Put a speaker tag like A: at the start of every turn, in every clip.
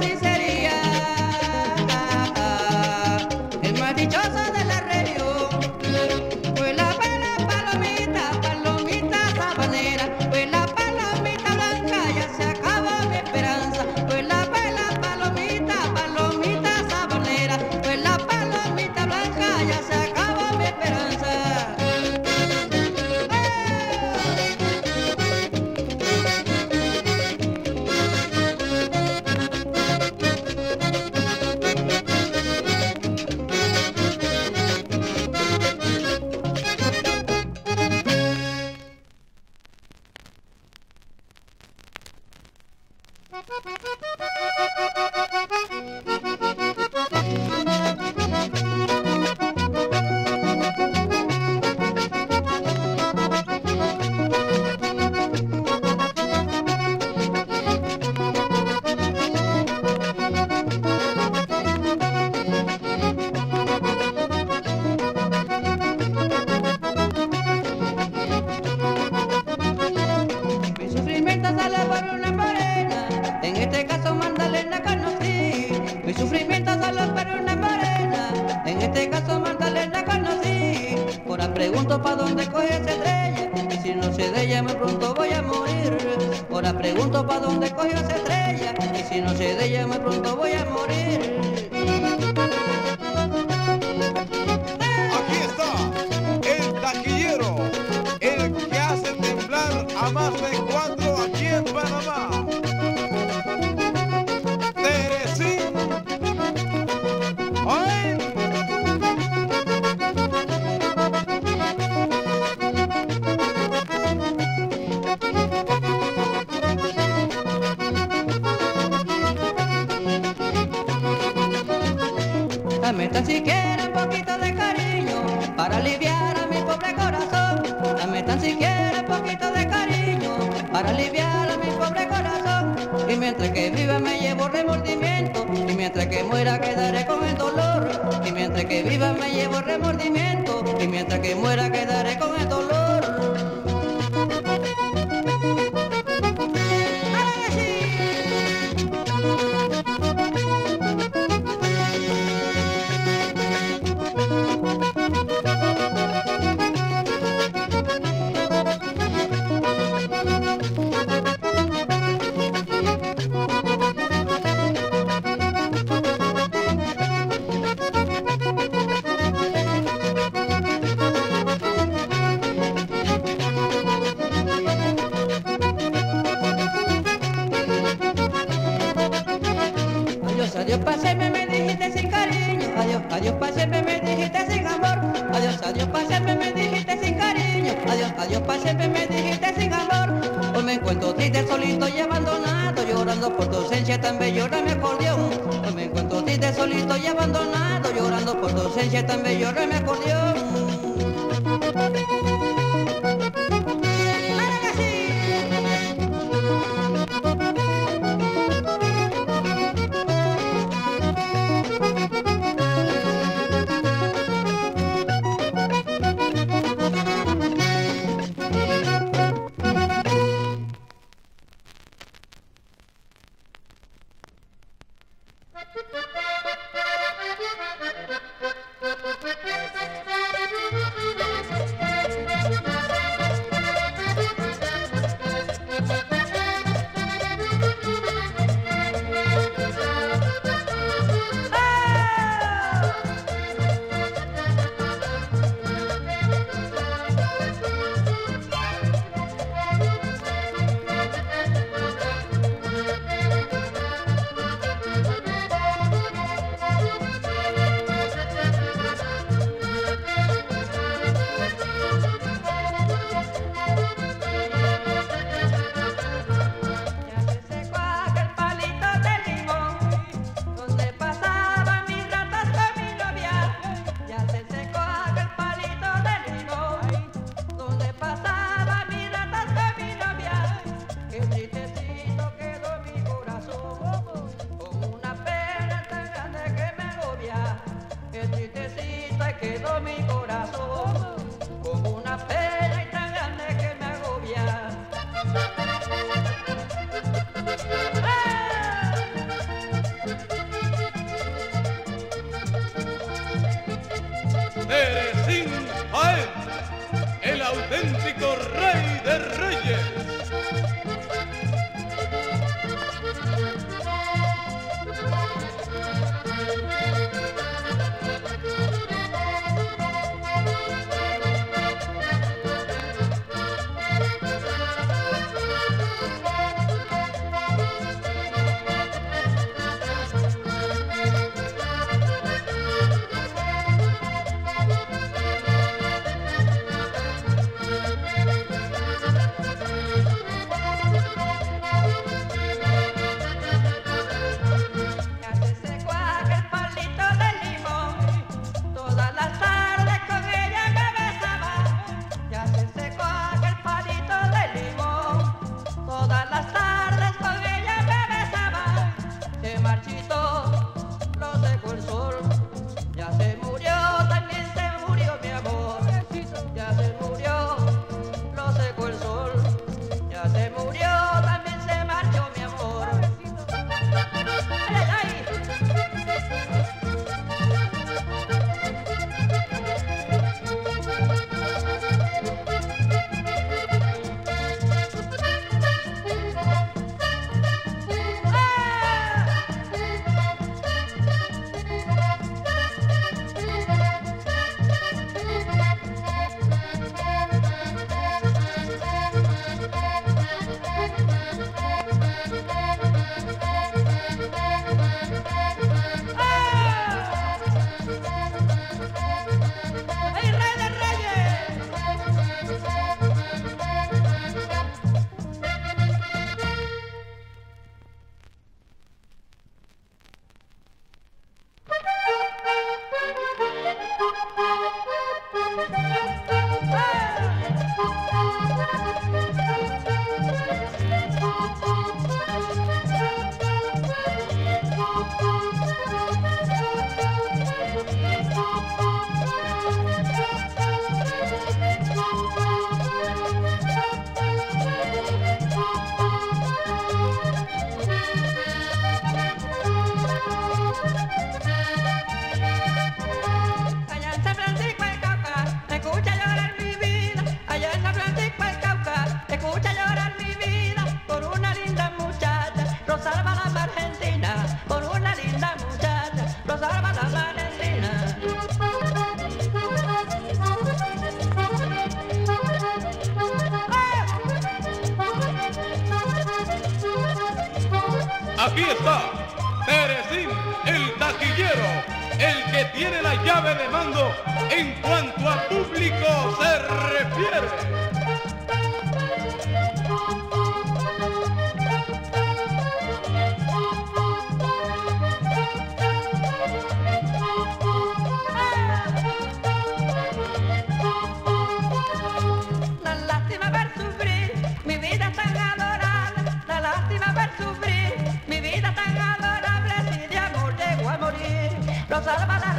A: 哎。recta sale por una morena, en este caso Magdalena conocí, mi sufrimiento solo para una morena, en este caso Magdalena conocí, ahora pregunto para dónde coge esa estrella, y si no sé de ella muy pronto voy a morir, ahora pregunto para dónde coge esa estrella, y si no sé de ella muy pronto voy a morir.
B: que
A: muera quedaré con Só na lá.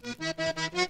A: Través de montaña, valles y praderas, corazón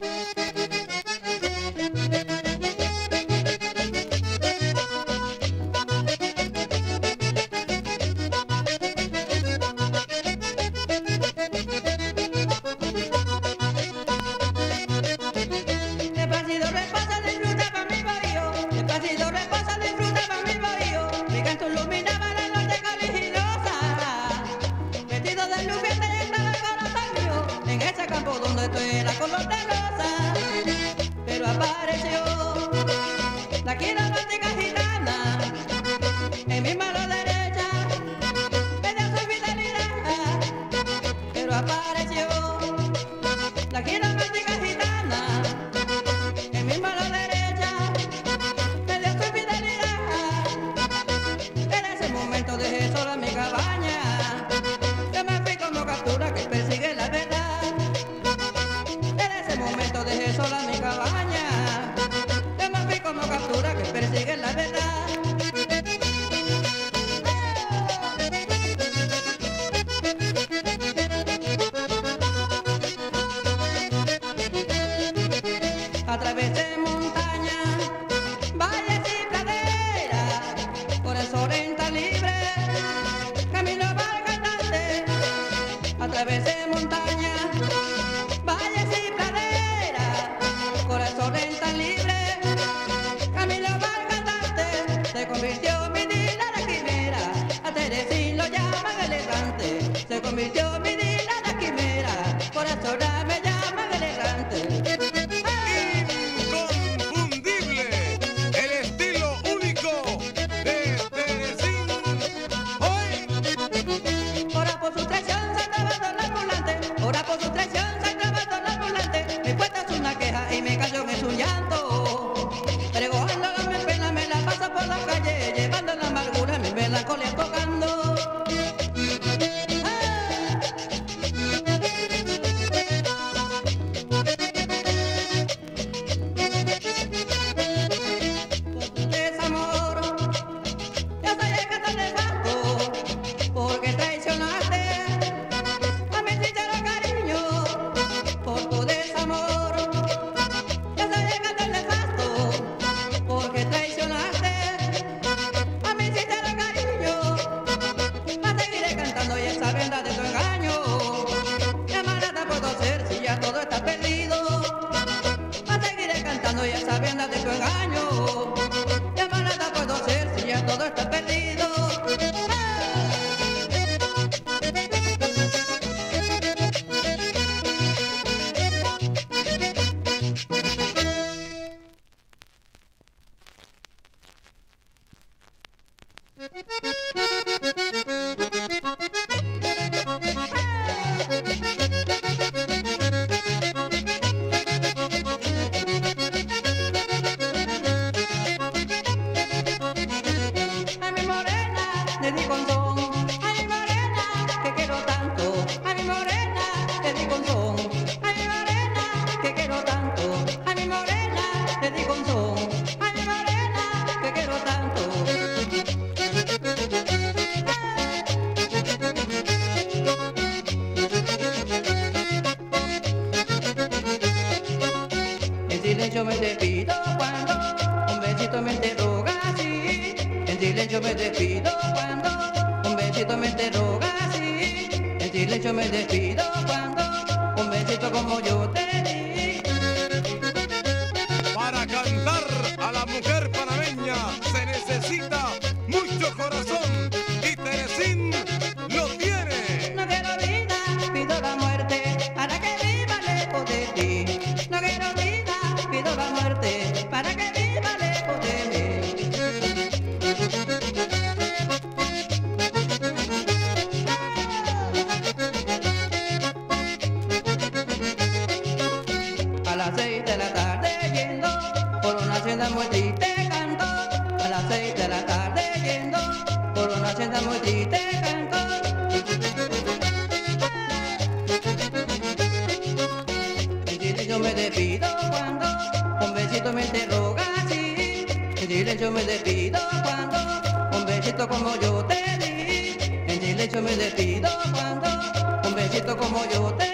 A: despido cuando un besito me interroga así. En silencio me despido cuando un besito como yo te di. En silencio me despido cuando un besito como yo te.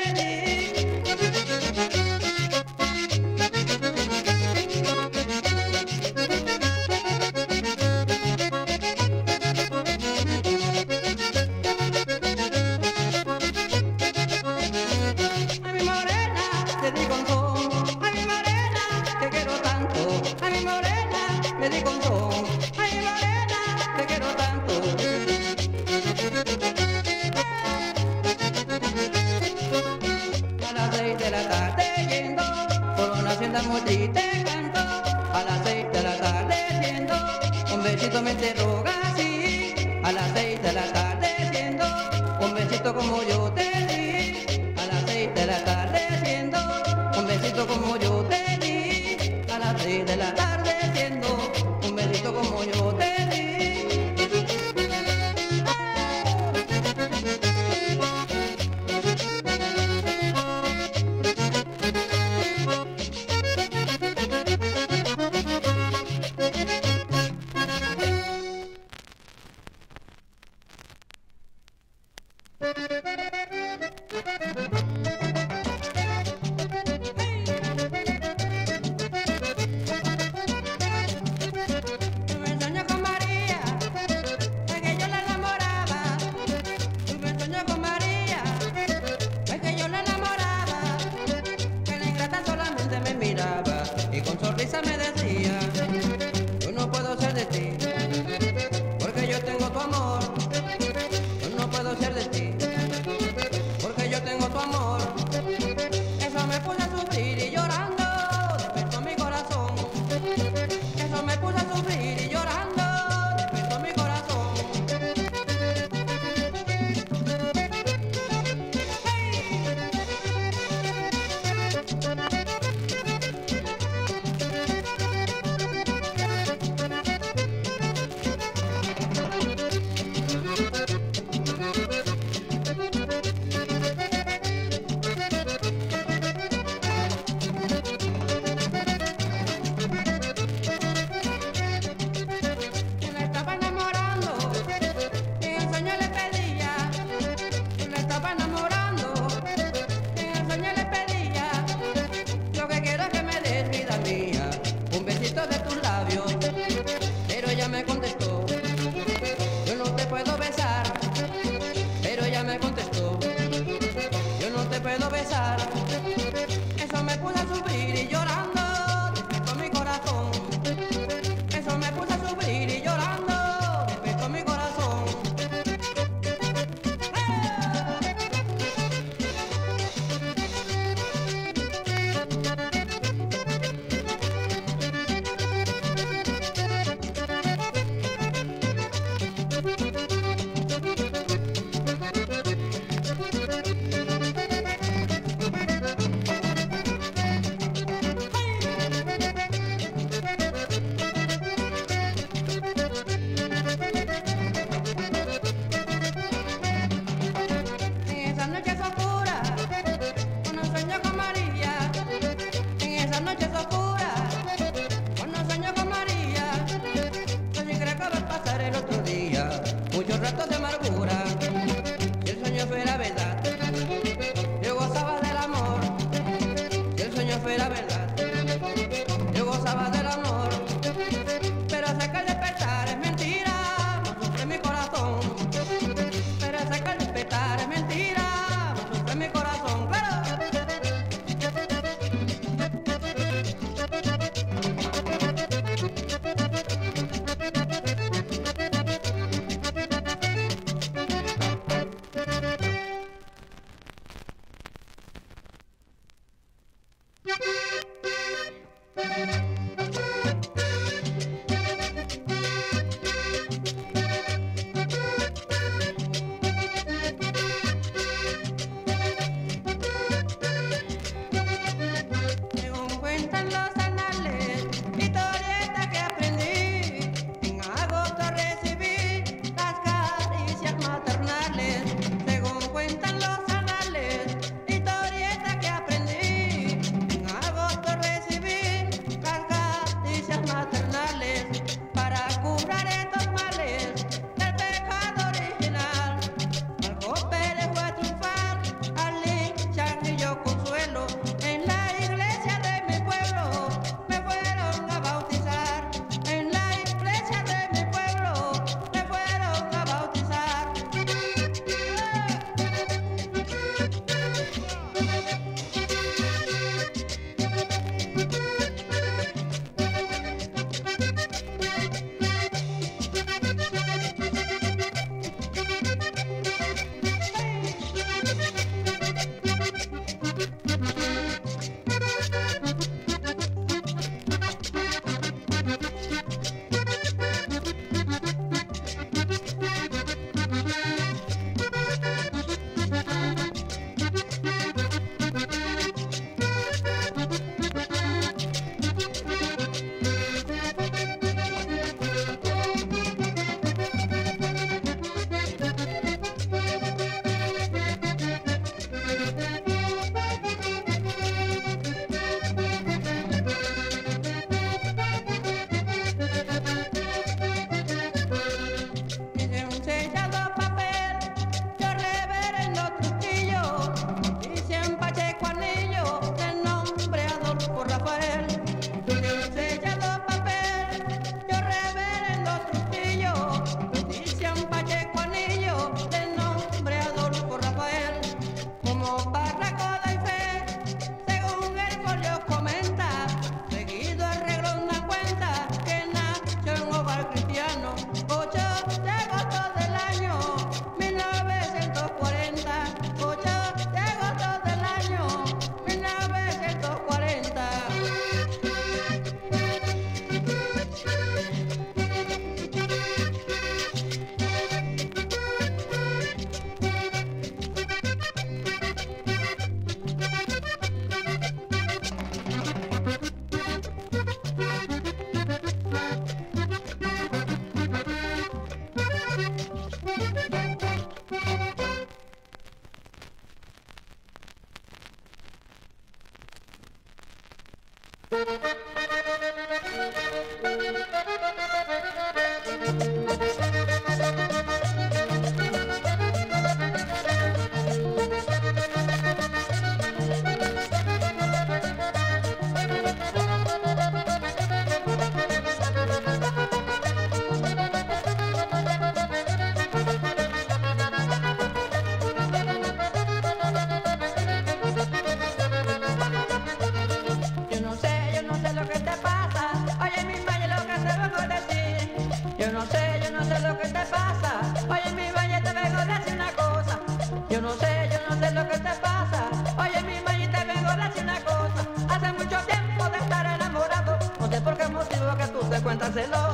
A: Hace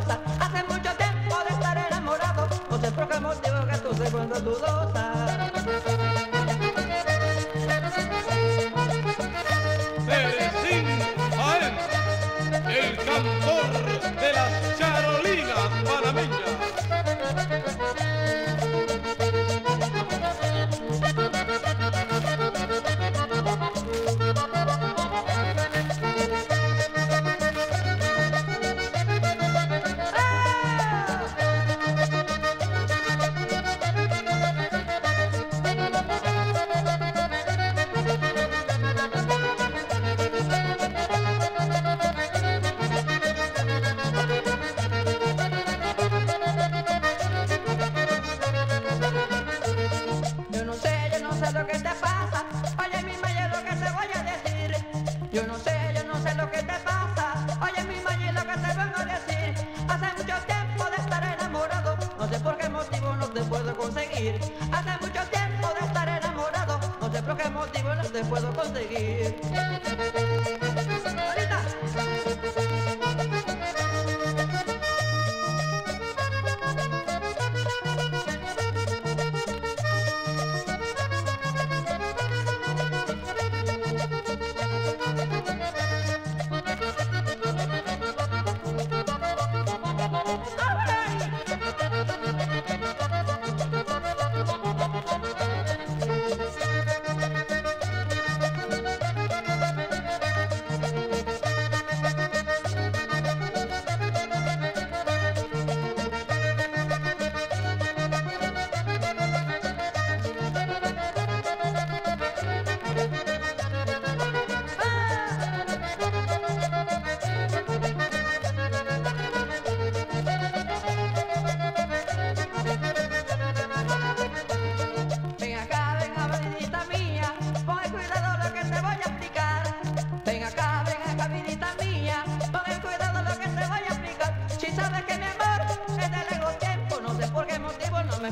A: te puedo conseguir.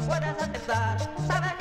A: puedas aceptar. Sabes